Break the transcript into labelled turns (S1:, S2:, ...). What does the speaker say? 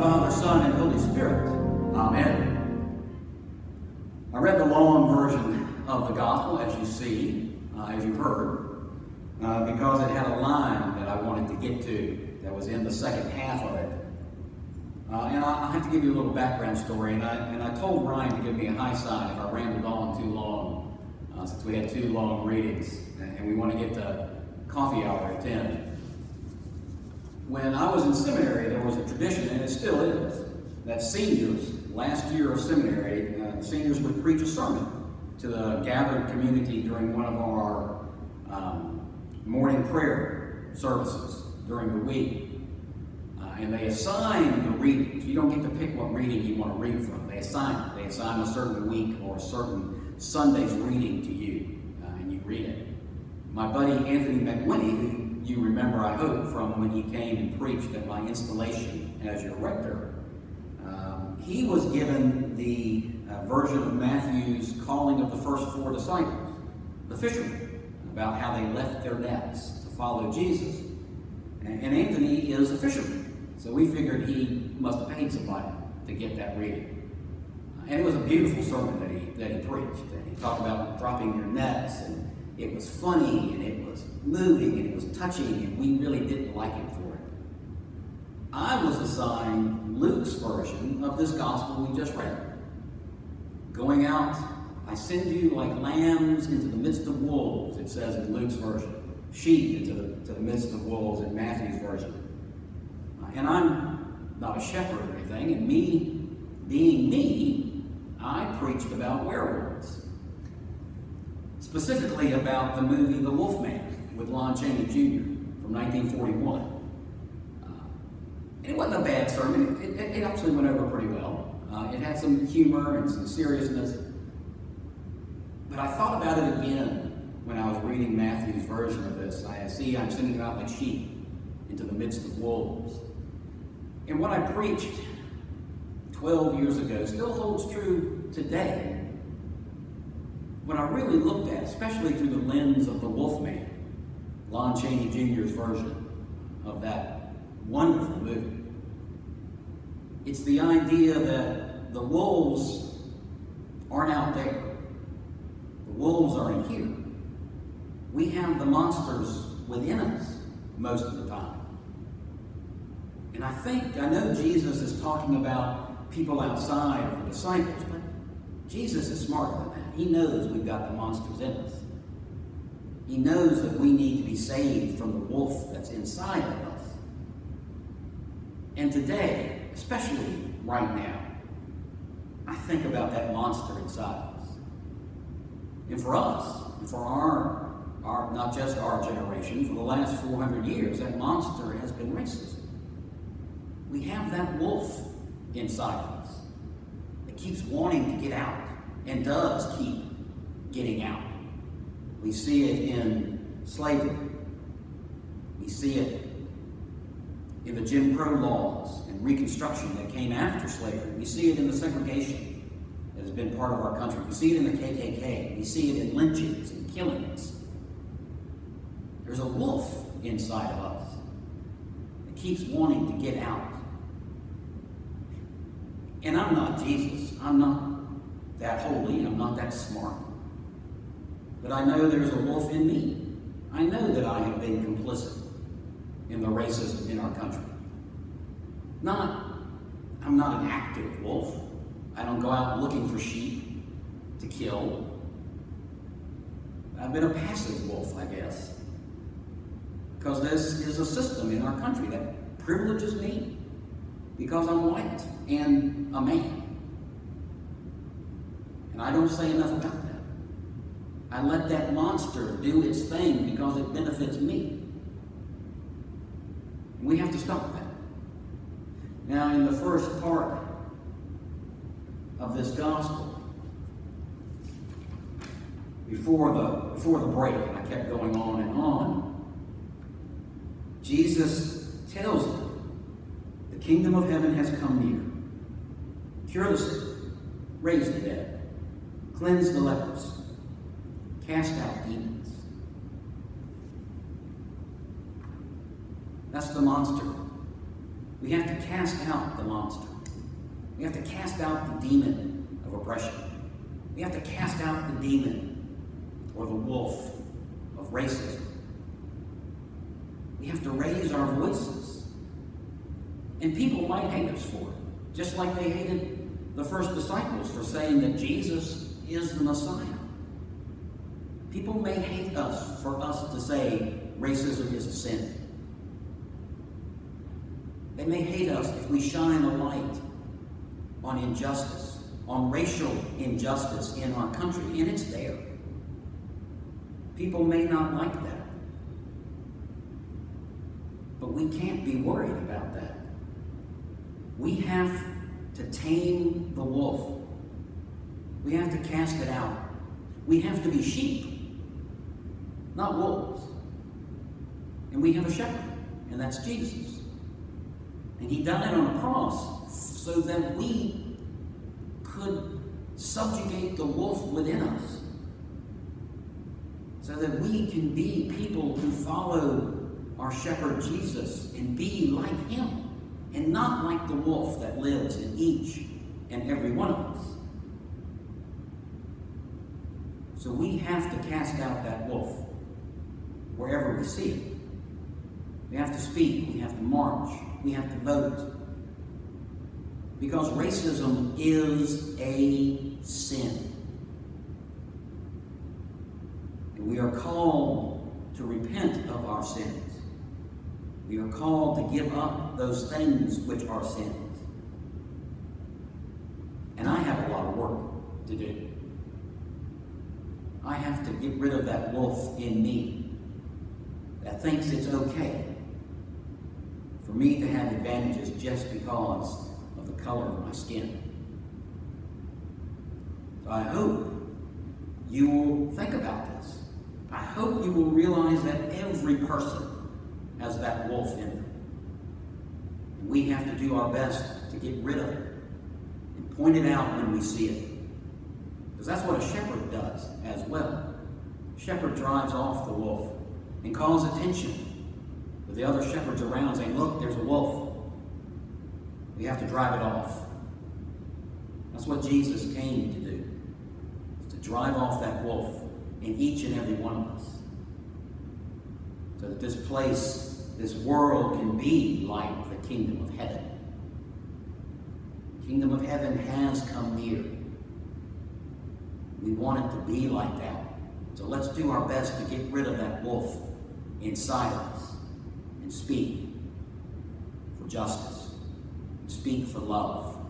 S1: Father, Son, and Holy Spirit. Amen. I read the long version of the gospel, as you see, uh, as you heard, uh, because it had a line that I wanted to get to that was in the second half of it. Uh, and I, I, have to give you a little background story, and I, and I told Ryan to give me a high sign if I rambled on too long, uh, since we had two long readings, and, and we want to get to coffee hour at 10 when I was in seminary, there was a tradition, and it still is, that seniors, last year of seminary, uh, seniors would preach a sermon to the gathered community during one of our um, morning prayer services during the week. Uh, and they assign the readings. You don't get to pick what reading you want to read from. They assign it. They assign a certain week or a certain Sunday's reading to you, uh, and you read it. My buddy Anthony McWinney, who you remember, I hope, from when he came and preached at my installation as your rector. Um, he was given the uh, version of Matthew's calling of the first four disciples, the fishermen, about how they left their nets to follow Jesus. And, and Anthony is a fisherman, so we figured he must have paid somebody to get that reading. And it was a beautiful sermon that he, that he preached. And he talked about dropping your nets and it was funny and it was moving and it was touching, and we really didn't like it for it. I was assigned Luke's version of this gospel we just read. Going out, I send you like lambs into the midst of wolves, it says in Luke's version. Sheep into the, the midst of wolves in Matthew's version. And I'm not a shepherd or anything, and me being me, I preached about werewolves specifically about the movie The Wolf Man with Lon Chaney Jr. from 1941. Uh, it wasn't a bad sermon. It, it, it actually went over pretty well. Uh, it had some humor and some seriousness. But I thought about it again when I was reading Matthew's version of this. I see I'm sending out like sheep into the midst of wolves. And what I preached 12 years ago still holds true today when I really looked at, especially through the lens of the Wolfman, Lon Chaney Jr.'s version of that wonderful movie, it's the idea that the wolves aren't out there. The wolves are in here. We have the monsters within us most of the time. And I think, I know Jesus is talking about people outside the disciples, but Jesus is smarter than that. He knows we've got the monsters in us. He knows that we need to be saved from the wolf that's inside of us. And today, especially right now, I think about that monster inside us. And for us, and for our, our not just our generation, for the last 400 years, that monster has been racism. We have that wolf inside of us keeps wanting to get out and does keep getting out. We see it in slavery. We see it in the Jim Crow laws and Reconstruction that came after slavery. We see it in the segregation that has been part of our country. We see it in the KKK. We see it in lynchings and killings. There's a wolf inside of us that keeps wanting to get out. And I'm not Jesus. I'm not that holy, I'm not that smart. But I know there's a wolf in me. I know that I have been complicit in the racism in our country. Not, I'm not an active wolf. I don't go out looking for sheep to kill. I've been a passive wolf, I guess. Because this is a system in our country that privileges me because I'm white and a man. And I don't say enough about that. I let that monster do its thing because it benefits me. We have to stop that. Now, in the first part of this gospel, before the, before the break, and I kept going on and on, Jesus tells them, the kingdom of heaven has come near. Cure the sick, raise the dead, cleanse the lepers, cast out demons. That's the monster We have to cast out the monster. We have to cast out the demon of oppression. We have to cast out the demon or the wolf of racism. We have to raise our voices. And people might hate us for it, just like they hated the first disciples for saying that Jesus is the Messiah. People may hate us for us to say racism is a sin. They may hate us if we shine a light on injustice, on racial injustice in our country, and it's there. People may not like that. But we can't be worried about that. We have to tame the wolf. We have to cast it out. We have to be sheep, not wolves. And we have a shepherd, and that's Jesus. And he died on a cross so that we could subjugate the wolf within us. So that we can be people who follow our shepherd Jesus and be like him and not like the wolf that lives in each and every one of us. So we have to cast out that wolf wherever we see it. We have to speak, we have to march, we have to vote. Because racism is a sin. And we are called to repent of our sins. We are called to give up those things which are sins. And I have a lot of work to do. I have to get rid of that wolf in me that thinks it's okay for me to have advantages just because of the color of my skin. So I hope you will think about this. I hope you will realize that every person has that wolf in them. And we have to do our best to get rid of it and point it out when we see it. Because that's what a shepherd does as well. A shepherd drives off the wolf and calls attention with the other shepherds around saying, Look, there's a wolf. We have to drive it off. That's what Jesus came to do, to drive off that wolf in each and every one of us that this place, this world can be like the kingdom of heaven. The kingdom of heaven has come near. We want it to be like that. So let's do our best to get rid of that wolf inside us and speak for justice, speak for love.